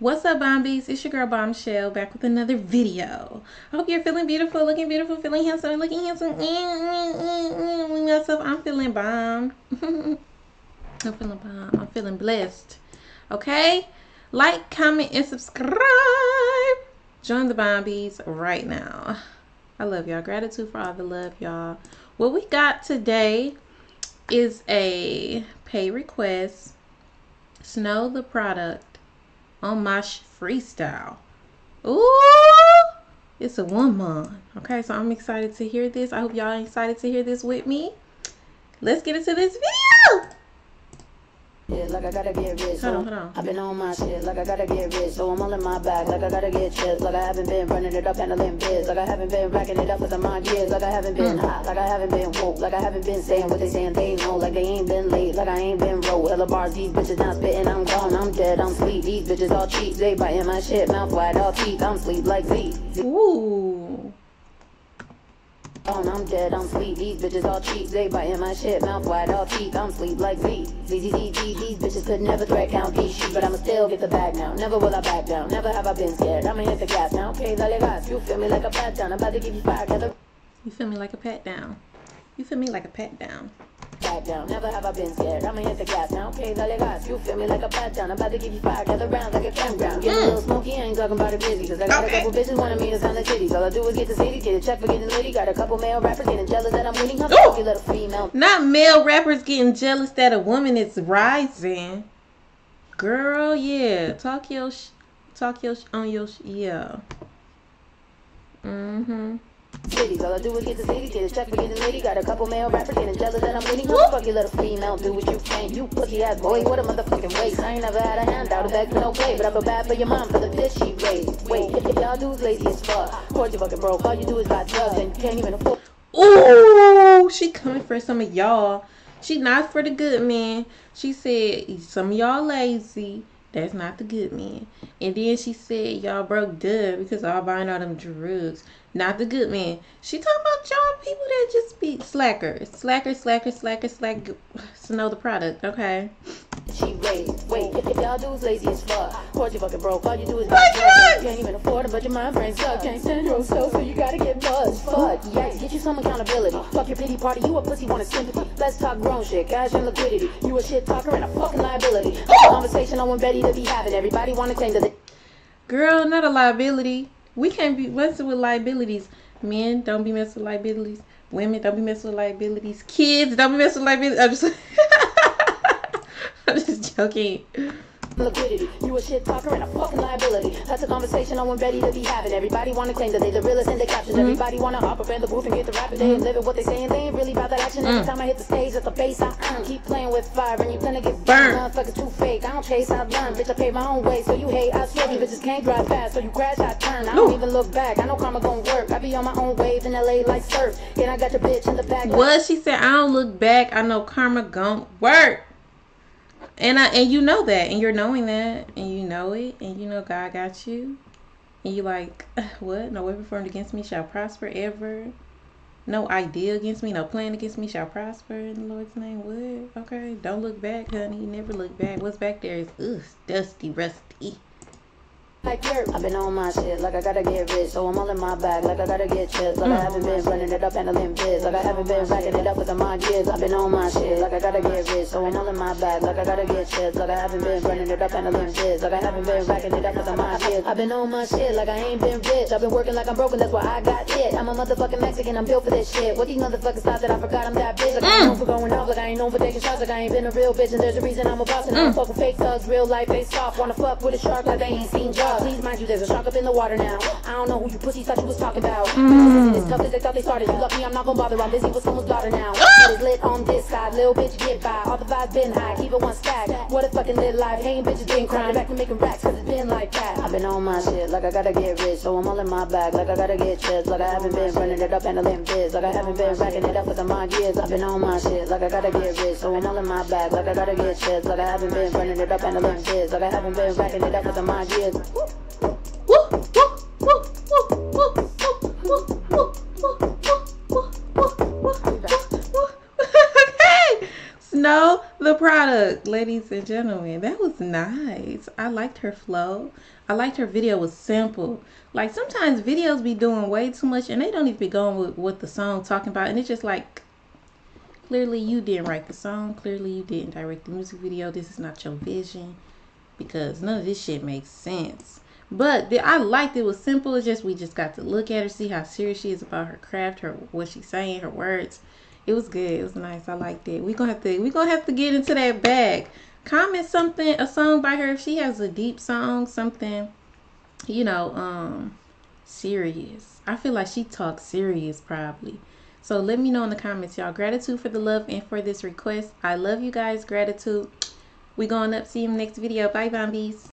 What's up, Bombies? It's your girl Bombshell back with another video. I hope you're feeling beautiful, looking beautiful, feeling handsome, looking handsome. Mm, mm, mm, Myself, I'm feeling bomb. I'm feeling bomb. I'm feeling blessed. Okay? Like, comment, and subscribe. Join the Bombies right now. I love y'all. Gratitude for all the love, y'all. What we got today is a pay request. Snow the product on my freestyle. Ooh, it's a woman. Okay, so I'm excited to hear this. I hope y'all excited to hear this with me. Let's get into this video. Yeah, like I gotta get rich. Hold on, hold on. I've been on my shit, like I gotta get rich. So I'm all in my bag, like I gotta get chips. Like I haven't been running it up, handling biz. Like I haven't been racking it up with the my years. Like I haven't been Mm. hot, like I haven't been woke. Like I haven't been saying what they saying, they know. Like they ain't been late, like I ain't been roll. Hella bars, these bitches not spitting, I'm gone, I'm dead, I'm sleep. These bitches all cheap, they biting my shit, mouth wide, all teeth. I'm sleep like Z. Ooh. On, I'm dead, I'm sleep. These bitches all cheap, they biting my shit, mouth wide, all teeth. I'm sleep like Z, Z. These bitches could never threat count these shit, but I'ma still get the bag now. Never will I back down, never have I been scared. I'ma hit the gas now. Okay, dale gas, you feel me like a pat down. I'm about to give you fire, You feel me like a pat down. You feel me like a pat down. Back down. Never have I been scared. I'ma hit the gas now. Okay, dale gas, you feel me like a pat down. I'm about to give you fire, gather round like a campground. Get a little smoky, I ain't talking about it busy, cause I got Okay. a couple bitches wanting me to sign the titties. All I do is get the city, get a check for getting litty. Got a couple male rappers getting jealous that I'm winning. I'm a little female. Not male rappers getting jealous that a woman is rising. Girl, yeah. Talk your sh- talk your sh- on your sh- yeah. Mm-hmm. Cities. All I do is get the city, get a check for getting lady. Got a couple male rappers getting jealous that I'm winning. Fuck you little female, do what you can. You pussy ass boy, what a motherfucking waste. I ain't never had a handout, a bag for no play. But I feel bad for your mom for the bitch she raised. Wait, if y'all dudes lazy as fuck. Course you fucking broke. All you do is buy drugs and you can't even afford. Ooh, she coming for some of y'all. She not for the good man. She said some of y'all lazy. That's not the good man. And then she said y'all broke duh because y'all buying all them drugs. Not the good man. She talking about y'all people that just be slackers. Slacker, slacker, slacker, slacker. To know the product, okay? She raised. Wait, if y'all dudes lazy as fuck. Course you fucking broke. All you do is buy Buy drugs. drugs! You can't even afford it, but your mind brain suck. Can't stand your soul, so you gotta get buzzed. Fuck, yikes, get you some accountability. Fuck your pity party, you a pussy wanting sympathy. Let's talk grown shit, cash and liquidity. You a shit talker and a fucking liability. Conversation I want Betty to be having. Everybody wanna claim that they Girl, not a liability. We can't be messing with liabilities. Men don't be messing with liabilities. Women don't be messing with liabilities. Kids don't be messing with liabilities. I'm just, I'm just joking. liquidity. You a shit talker and a fucking liability. That's a conversation I want Betty to be having. Everybody wanna claim that they the realest in the captions. Mm-hmm. Everybody wanna hop in the booth and get the rapping. They ain't living what they saying. They ain't really about that action. Every mm. time I hit the stage, at the bass I earn. Keep playing with fire and you gonna get Burn. burned. Motherfuckers too fake. I don't chase, I learn. Bitch, I pay my own way, so you hate. I swear you bitches can't drive fast, so you crash, I turn. I don't Ooh. even look back. I know karma gon' work. I be on my own wave in LA like surf. And I got your bitch in the back. What she said, I don't look back. I know karma gon' work. And I and you know that, and you're knowing that, and you know it, and you know God got you, and you like what? No weapon formed against me shall prosper ever. No idea against me, no plan against me shall prosper in the Lord's name. What? Okay, don't look back, honey. Never look back. What's back there is ugh, dusty, rusty. Like. I've been on my shit, like I gotta get rich, so I'm all in my bag, like I gotta get chips, like I haven't been running it up, handling biz, like I haven't been racking it up with the my years. I've been on my shit, like I gotta get rich, so I'm all in my bag, like I gotta get chips, like I haven't been running it up, handling biz, like I haven't been racking it up with the my years. I've been on my shit, like I ain't been rich, I've been working like I'm broken, that's why I got it. I'm a motherfucking Mexican, I'm built for this shit. What these motherfuckers thought that I forgot I'm that bitch, like I ain't known for going off, like I ain't known for taking shots, like I ain't been a real bitch, and there's a reason I'm a boss, and I don't fuck with fake thugs, real life face off, wanna fuck with a shark like they ain't seen jaws. Please mind you, there's a shark up in the water now. I don't know who you pussies thought you was talking about. Mm. It's tough as they thought they started. You lucky I'm not gonna bother. I'm busy with someone's daughter now. It is lit on this side. Little bitch get by. All the vibes been high. Keep it one stack. What a fucking lit life. Hating bitches been crying. Back to making racks cause it's been like that been on my shit, like I gotta get rich. So I'm all in my bag, like I gotta get chips. Like I haven't been running it up and a biz. Like I haven't been racking it up with my gears. I've been on my shit, like I gotta get rich. So I'm all in my bag, like I gotta get chips. Like I haven't been running it up and a biz. Like I haven't been racking it up with my gears. okay. Snow the product, ladies and gentlemen. That was nice. I liked her flow. I liked her video was simple. Like sometimes videos be doing way too much and they don't even be going with what the song talking about. And it's just like clearly you didn't write the song. Clearly you didn't direct the music video. This is not your vision. Because none of this shit makes sense. But the, I liked it. it was simple. It's just we just got to look at her, see how serious she is about her craft, her what she's saying, her words it was good. It was nice. I liked it. We gonna have to we gonna have to get into that bag. Comment something, a song by her if she has a deep song, something, you know, um, serious. I feel like she talks serious probably. So let me know in the comments, y'all. Gratitude for the love and for this request. I love you guys. Gratitude. We going up. See you in the next video. Bye, Bombies.